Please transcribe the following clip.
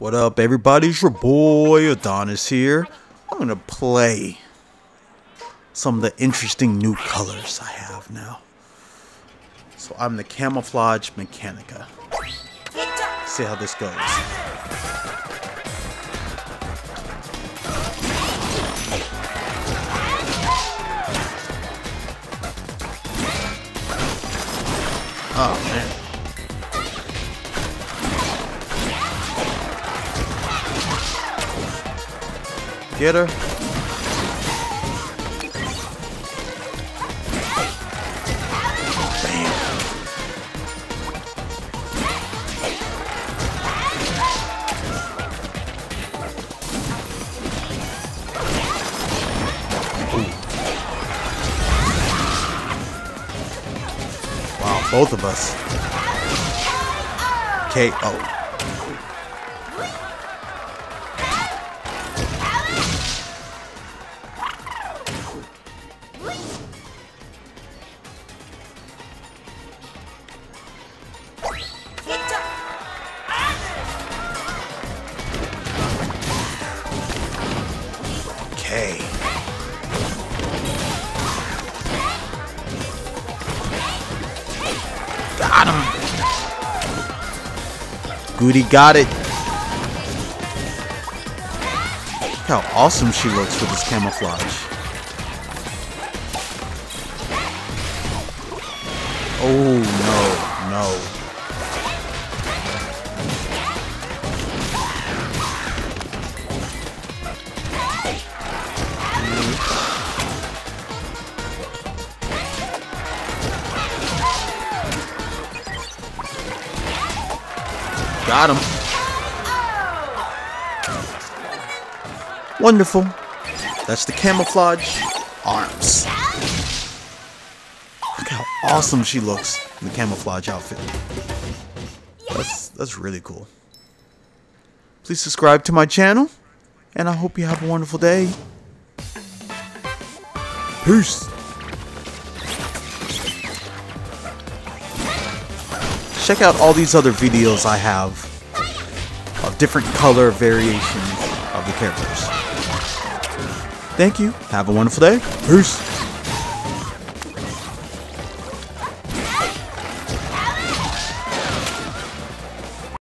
What up, everybody? It's your boy Adonis here. I'm gonna play some of the interesting new colors I have now. So I'm the Camouflage Mechanica. See how this goes. Oh man. Get her. Wow, both of us. KO. Got him. Goody got it. Look how awesome she looks with this camouflage. Oh no, no. Got him. Wonderful. That's the camouflage arms. Look how awesome she looks in the camouflage outfit. That's that's really cool. Please subscribe to my channel, and I hope you have a wonderful day. Peace. Check out all these other videos I have of different color variations of the characters. Thank you. Have a wonderful day. Peace.